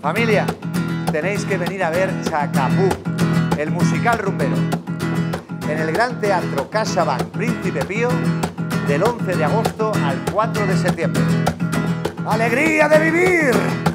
Familia, tenéis que venir a ver Chacapú, el musical rumbero, en el Gran Teatro CaixaBank Príncipe Pío del 11 de agosto al 4 de septiembre. ¡Alegría de vivir!